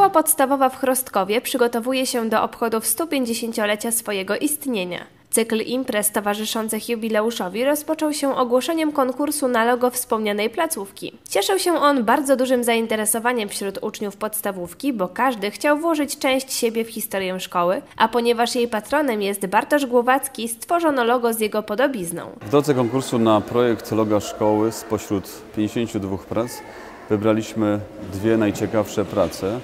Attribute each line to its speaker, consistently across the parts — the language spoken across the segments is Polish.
Speaker 1: Szkoła podstawowa w Chrostkowie przygotowuje się do obchodów 150-lecia swojego istnienia. Cykl imprez towarzyszących jubileuszowi rozpoczął się ogłoszeniem konkursu na logo wspomnianej placówki. Cieszył się on bardzo dużym zainteresowaniem wśród uczniów podstawówki, bo każdy chciał włożyć część siebie w historię szkoły, a ponieważ jej patronem jest Bartosz Głowacki, stworzono logo z jego podobizną.
Speaker 2: W drodze konkursu na projekt loga szkoły spośród 52 prac wybraliśmy dwie najciekawsze prace,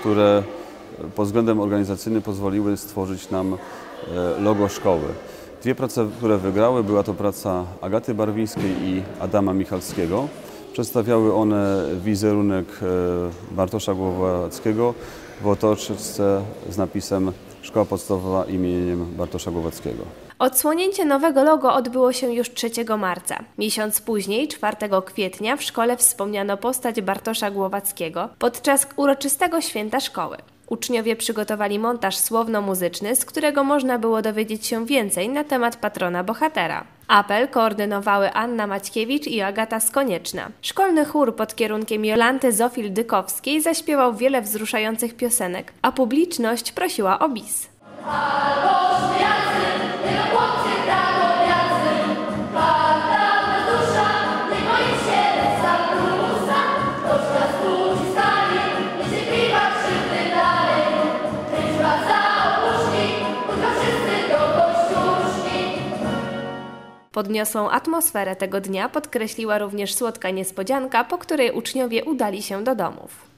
Speaker 2: które pod względem organizacyjnym pozwoliły stworzyć nam e, logo szkoły. Dwie prace, które wygrały, była to praca Agaty Barwińskiej i Adama Michalskiego. Przedstawiały one wizerunek e, Bartosza Głowackiego w otoczce z napisem Szkoła Podstawowa imieniem Bartosza Głowackiego.
Speaker 1: Odsłonięcie nowego logo odbyło się już 3 marca. Miesiąc później, 4 kwietnia, w szkole wspomniano postać Bartosza Głowackiego podczas uroczystego święta szkoły. Uczniowie przygotowali montaż słowno-muzyczny, z którego można było dowiedzieć się więcej na temat patrona bohatera. Apel koordynowały Anna Maćkiewicz i Agata Skonieczna. Szkolny chór pod kierunkiem Jolanty Zofil-Dykowskiej zaśpiewał wiele wzruszających piosenek, a publiczność prosiła o bis. Podniosłą atmosferę tego dnia podkreśliła również słodka niespodzianka, po której uczniowie udali się do domów.